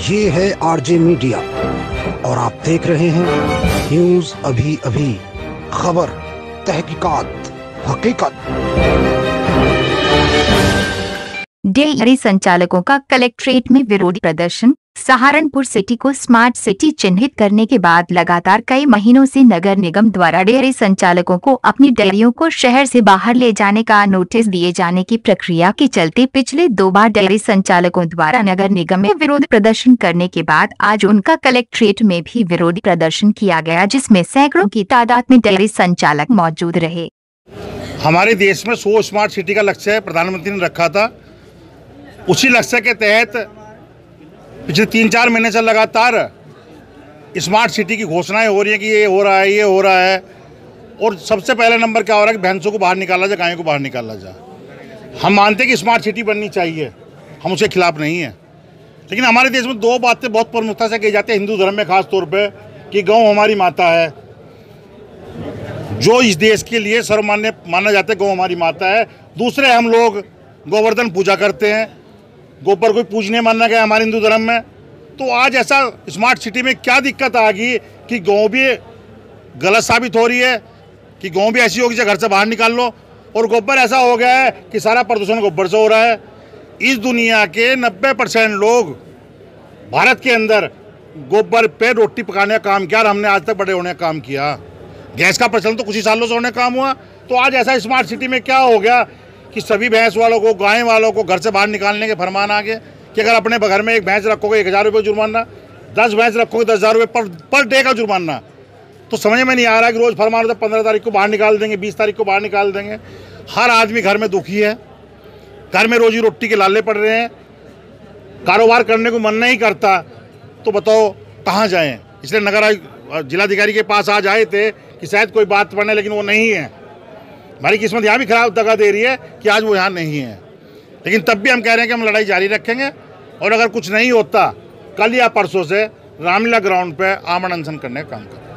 ये है RJ media. और आप देख रहे हैं न्यूज़ अभी अभी। खबर, तहकीकात, हकीकत। डेयरी संचालकों का कलेक्ट्रेट में विरोध प्रदर्शन। सहारनपुर सिटी को स्मार्ट सिटी चिन्हित करने के बाद लगातार कई महीनों से नगर निगम द्वारा डेयरी संचालकों को अपनी डेयरियों को शहर से बाहर ले जाने का नोटिस दिए जाने की प्रक्रिया के चलते पिछले दो बार डेयरी संचालकों द्वारा नगर निगम में विरोध प्रदर्शन करने के बाद आज उनका कलेक्ट्रेट में भी विरोध प्रदर्शन किया गया, जिसमें सैकड़ों की तादाद में डेयरी संचालक मौजूद रहे। हमारे देश में सो स्मार्ट सिटी का लक्ष्य प्रधानमंत्री ने रखा था। उसी लक्ष्य के तहत पिछले तीन चार महीने से लगातार स्मार्ट सिटी की घोषणाएँ हो रही हैं कि ये हो रहा है, ये हो रहा है। और सबसे पहले नंबर क्या हो रहा है कि भैंसों को बाहर निकाला जाए, गायों को बाहर निकाला जाए। हम मानते हैं कि स्मार्ट सिटी बननी चाहिए। हम उसके खिलाफ नहीं हैं। लेकिन हमारे देश में दो बातें बहुत प्रमुखता से कही जाती है। हिंदू धर्म में खास तौर पर कि गौ हमारी माता है। जो इस देश के लिए सर्वमान्य माना जाता है गौ हमारी माता है। दूसरे हम लोग गोवर्धन पूजा करते हैं। गोबर कोई पूजने मानना गया हमारे हिंदू धर्म में तो आज ऐसा स्मार्ट सिटी में क्या दिक्कत आ गई कि गाँव भी गलत साबित हो रही है, कि गाँव भी ऐसी होगी जो घर से बाहर निकाल लो। और गोबर ऐसा हो गया है कि सारा प्रदूषण गोबर से हो रहा है। इस दुनिया के 90 परसेंट लोग भारत के अंदर गोबर पे रोटी पकाने का काम किया और हमने आज तक बड़े होने का काम किया। गैस का प्रचलन तो कुछ ही सालों से होने का काम हुआ। तो आज ऐसा स्मार्ट सिटी में क्या हो गया कि सभी भैंस वालों को, गाय वालों को घर से बाहर निकालने के फरमान आ गए कि अगर अपने घर में एक भैंस रखोगे, एक हज़ार रुपये जुर्माना, दस भैंस रखोगे, दस हज़ार रुपये पर पर डे का जुर्माना तो समझ में नहीं आ रहा कि रोज़ फरमान होता पंद्रह तारीख को बाहर निकाल देंगे, बीस तारीख को बाहर निकाल देंगे। हर आदमी घर में दुखी है, घर में रोजी रोटी के लाले पड़ रहे हैं, कारोबार करने को मन नहीं करता तो बताओ कहाँ जाएँ? इसलिए नगर जिलाधिकारी के पास आज आए थे कि शायद कोई बात पड़ने लेकिन वो नहीं है। हमारी किस्मत यहाँ भी खराब दगा दे रही है कि आज वो यहाँ नहीं है। लेकिन तब भी हम कह रहे हैं कि हम लड़ाई जारी रखेंगे और अगर कुछ नहीं होता, कल या परसों से रामलीला ग्राउंड पर आमन अनशन करने का काम करें।